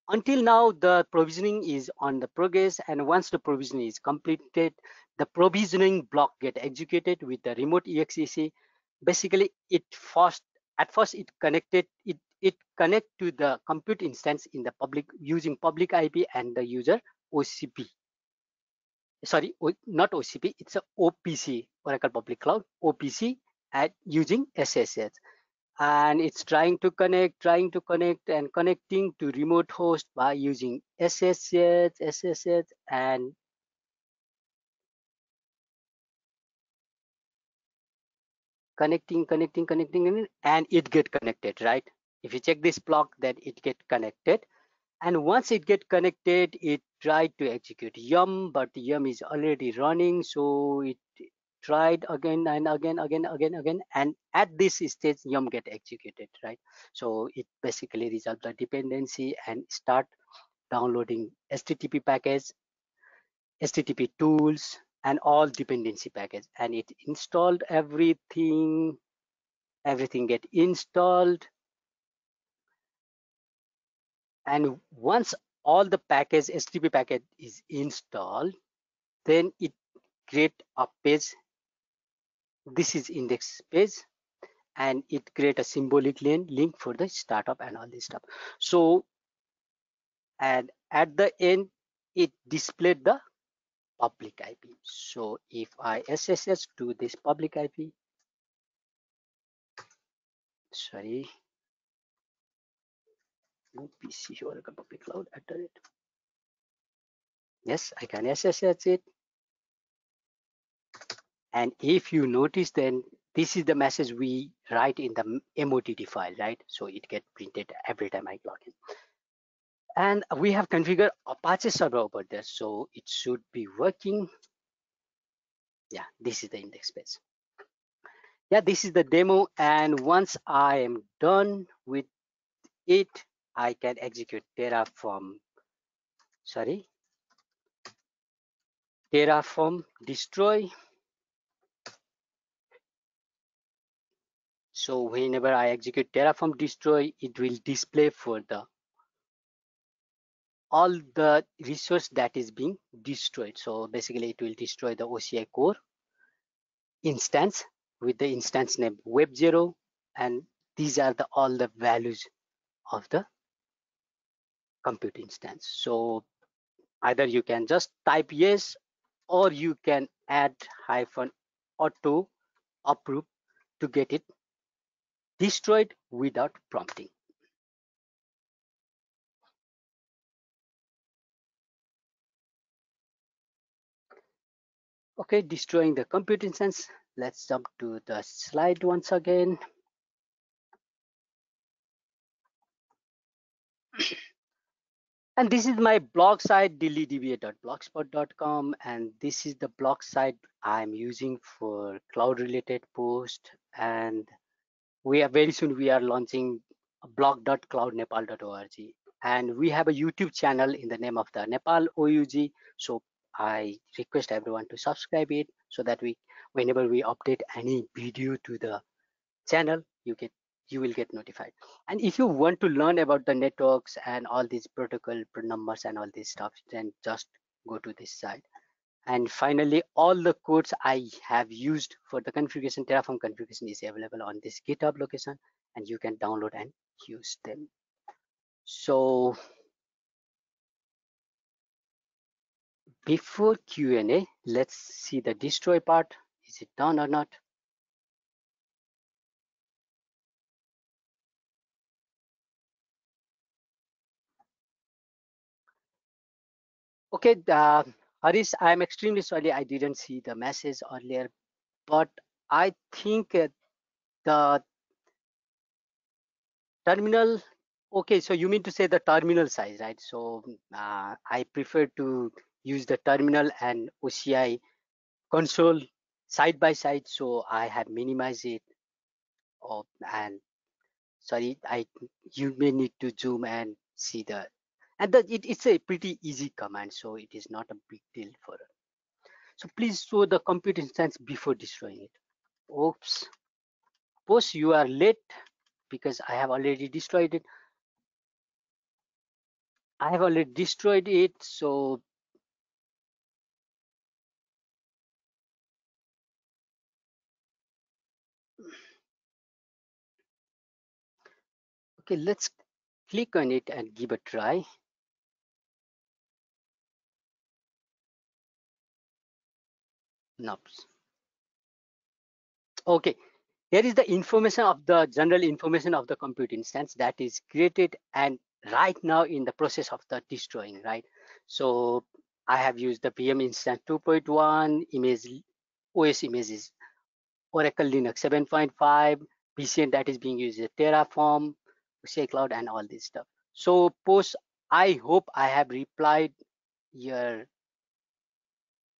until now, the provisioning is on the progress, and once the provisioning is completed, the provisioning block get executed with the remote exec. Basically, it first at first it connected it it connect to the compute instance in the public using public IP and the user OCP sorry, not OCP, it's a OPC, Oracle Public Cloud, OPC at using SSH. And it's trying to connect, trying to connect and connecting to remote host by using SSH, SSH, and connecting, connecting, connecting, and it get connected, right? If you check this block, then it get connected and once it get connected it tried to execute yum but yum is already running so it tried again and again again again again and at this stage yum get executed right? So it basically resolve the dependency and start downloading http package http tools and all dependency package and it installed everything everything get installed. And once all the package HTTP package is installed, then it create a page. This is index page and it create a symbolic link, link for the startup and all this stuff. So, and at the end, it displayed the public IP. So if I SSH to this public IP, sorry, PC Oracle Public Cloud at the. Yes, I can SSH it. And if you notice, then this is the message we write in the MOTD file, right? So it gets printed every time I log in. And we have configured Apache server over there, so it should be working. Yeah, this is the index page. Yeah, this is the demo. And once I am done with it, I can execute Terraform, sorry, Terraform destroy. So whenever I execute Terraform destroy, it will display for the all the resource that is being destroyed. So basically it will destroy the OCI core instance with the instance name web0 and these are the all the values of the compute instance. So either you can just type yes or you can add hyphen auto approve to get it destroyed without prompting. Okay, destroying the compute instance. Let's jump to the slide once again. and this is my blog site dillidba.blogspot.com and this is the blog site i'm using for cloud related post. And we are very soon we are launching blog.cloudnepal.org and we have a youtube channel in the name of the nepal oug so i request everyone to subscribe it so that we whenever we update any video to the channel you get you will get notified. And if you want to learn about the networks and all these protocol numbers and all this stuff then just go to this site. And finally all the codes i have used for the configuration terraform configuration is available on this github location and you can download and use them. So before q&a let's see the destroy part. Is it done or not Okay, uh, Harish, I'm extremely sorry I didn't see the message earlier, but I think uh, the terminal, okay, so you mean to say the terminal size, right? So uh, I prefer to use the terminal and OCI console side by side, so I have minimized it. Oh, and sorry, I you may need to zoom and see the and the, it, it's a pretty easy command so it is not a big deal for us. So please show the compute instance before destroying it. Oops. Suppose you are late because i have already destroyed it. I have already destroyed it so okay let's click on it and give a try Nope. Okay, here is the information of the general information of the compute instance that is created and right now in the process of the destroying, right? So I have used the VM instance 2.1 image, OS images, Oracle Linux 7.5, VCN that is being used, Terraform, OCI Cloud and all this stuff. So post, I hope I have replied your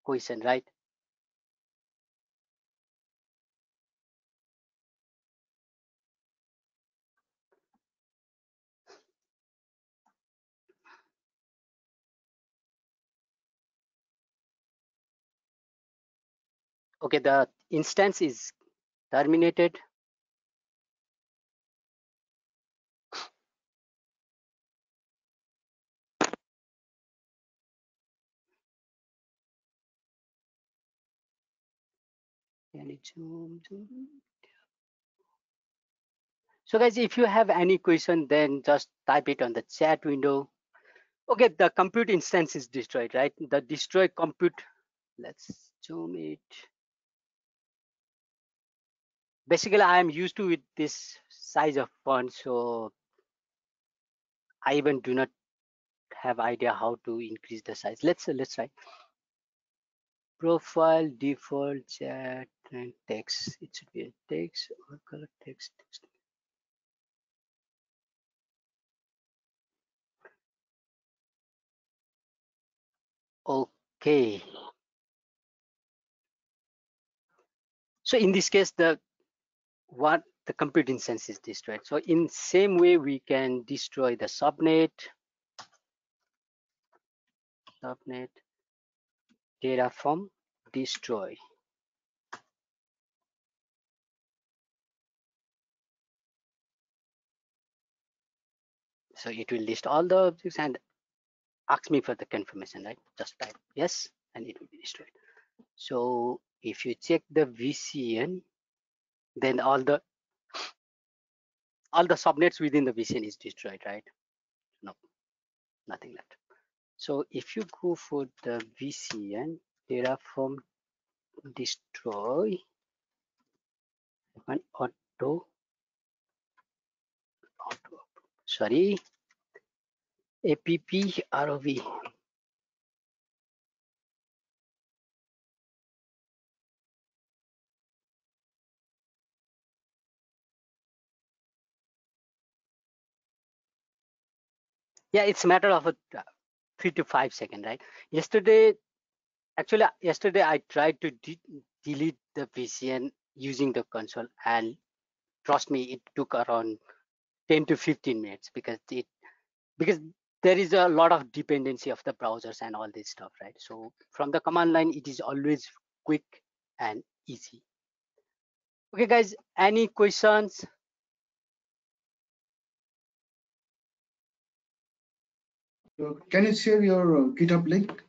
question, right? Okay the instance is terminated. So guys if you have any question then just type it on the chat window. Okay the compute instance is destroyed right? The destroy compute let's zoom it basically i am used to with this size of font so i even do not have idea how to increase the size. Let's let's try. Profile default chat and text. It should be a text or color text, text. okay. So in this case the what the compute instance is destroyed. So in same way, we can destroy the subnet, subnet Terraform destroy. So it will list all the objects and ask me for the confirmation, right? Just type yes, and it will be destroyed. So if you check the VCN, then all the all the subnets within the VCN is destroyed, right? No, nothing left. So if you go for the VCN Terraform destroy one auto sorry app rov yeah it's a matter of a uh, three to five second right? Yesterday actually yesterday i tried to de delete the vcn using the console and trust me it took around 10 to 15 minutes because it because there is a lot of dependency of the browsers and all this stuff right? So from the command line it is always quick and easy. Okay guys any questions can you share your uh, GitHub link?